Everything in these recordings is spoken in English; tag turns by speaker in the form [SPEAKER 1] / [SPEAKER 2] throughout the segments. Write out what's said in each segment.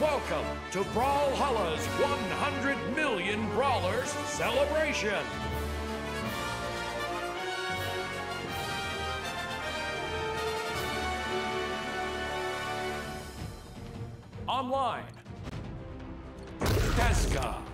[SPEAKER 1] Welcome to Brawlhalla's 100 Million Brawlers celebration. Online. Tezca.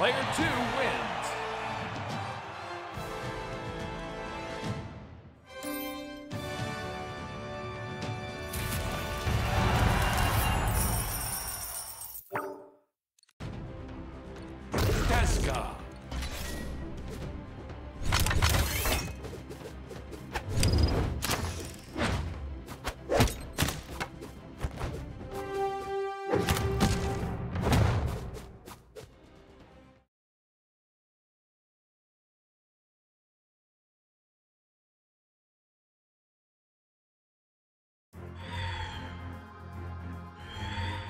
[SPEAKER 1] Player two wins.